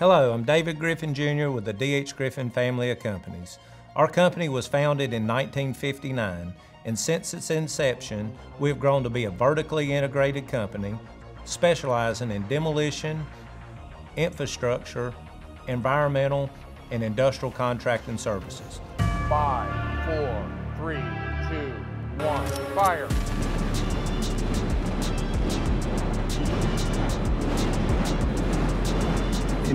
Hello, I'm David Griffin Jr. with the D.H. Griffin family of companies. Our company was founded in 1959, and since its inception, we have grown to be a vertically integrated company specializing in demolition, infrastructure, environmental, and industrial contracting services. Five, four, three, two, one, fire.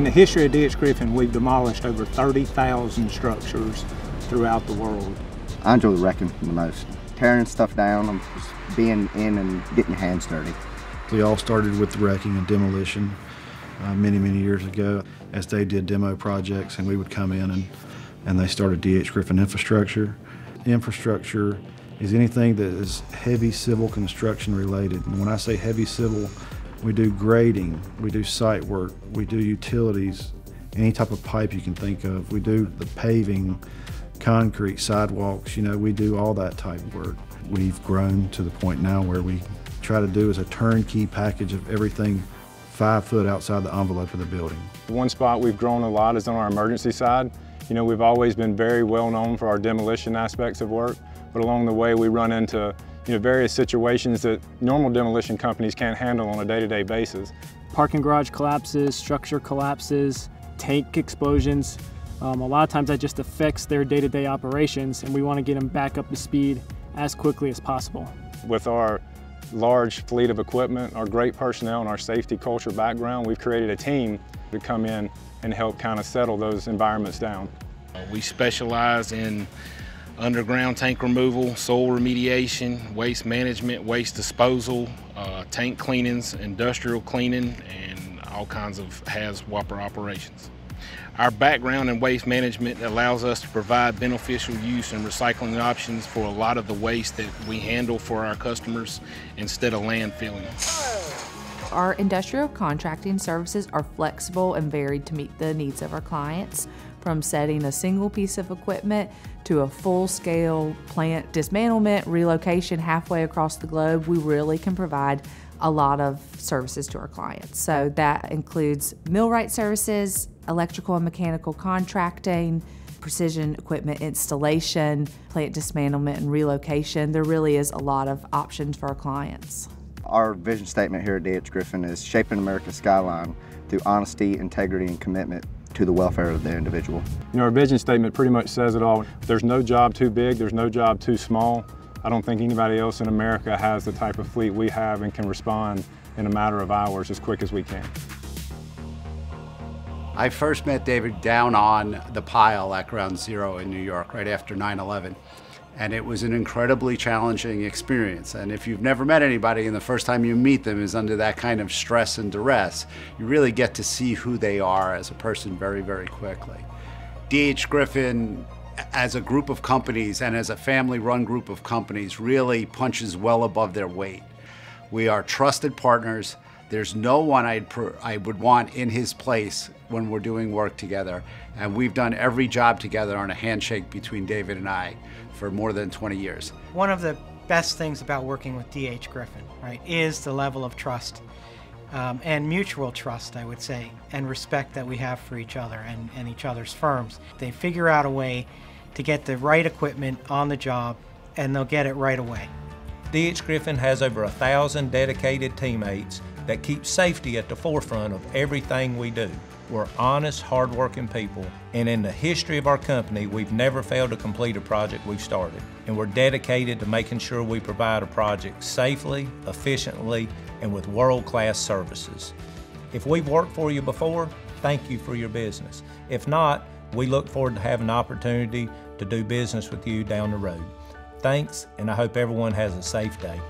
The history of D.H. Griffin, we've demolished over 30,000 structures throughout the world. I enjoy the wrecking the most. Tearing stuff down, I'm just being in and getting your hands dirty. We all started with wrecking and demolition uh, many, many years ago as they did demo projects and we would come in and, and they started D.H. Griffin Infrastructure. Infrastructure is anything that is heavy civil construction related. And when I say heavy civil, we do grading, we do site work, we do utilities, any type of pipe you can think of. We do the paving, concrete, sidewalks, you know, we do all that type of work. We've grown to the point now where we try to do is a turnkey package of everything five foot outside the envelope of the building. One spot we've grown a lot is on our emergency side. You know, we've always been very well known for our demolition aspects of work, but along the way we run into you know, various situations that normal demolition companies can't handle on a day-to-day -day basis. Parking garage collapses, structure collapses, tank explosions. Um, a lot of times that just affects their day-to-day -day operations and we want to get them back up to speed as quickly as possible. With our large fleet of equipment, our great personnel, and our safety culture background, we've created a team to come in and help kind of settle those environments down. We specialize in underground tank removal, soil remediation, waste management, waste disposal, uh, tank cleanings, industrial cleaning, and all kinds of HAZWOPER operations. Our background in waste management allows us to provide beneficial use and recycling options for a lot of the waste that we handle for our customers instead of landfilling. Our industrial contracting services are flexible and varied to meet the needs of our clients from setting a single piece of equipment to a full scale plant dismantlement, relocation halfway across the globe, we really can provide a lot of services to our clients. So that includes millwright services, electrical and mechanical contracting, precision equipment installation, plant dismantlement and relocation. There really is a lot of options for our clients. Our vision statement here at D.H. Griffin is shaping America's skyline through honesty, integrity, and commitment to the welfare of the individual. You know, our vision statement pretty much says it all. There's no job too big, there's no job too small. I don't think anybody else in America has the type of fleet we have and can respond in a matter of hours as quick as we can. I first met David down on the pile at Ground Zero in New York right after 9-11 and it was an incredibly challenging experience. And if you've never met anybody and the first time you meet them is under that kind of stress and duress, you really get to see who they are as a person very, very quickly. D.H. Griffin, as a group of companies and as a family-run group of companies, really punches well above their weight. We are trusted partners. There's no one I'd I would want in his place when we're doing work together. And we've done every job together on a handshake between David and I for more than 20 years. One of the best things about working with D.H. Griffin, right, is the level of trust um, and mutual trust, I would say, and respect that we have for each other and, and each other's firms. They figure out a way to get the right equipment on the job and they'll get it right away. D.H. Griffin has over a thousand dedicated teammates that keeps safety at the forefront of everything we do. We're honest, hardworking people, and in the history of our company, we've never failed to complete a project we've started. And we're dedicated to making sure we provide a project safely, efficiently, and with world-class services. If we've worked for you before, thank you for your business. If not, we look forward to having an opportunity to do business with you down the road. Thanks, and I hope everyone has a safe day.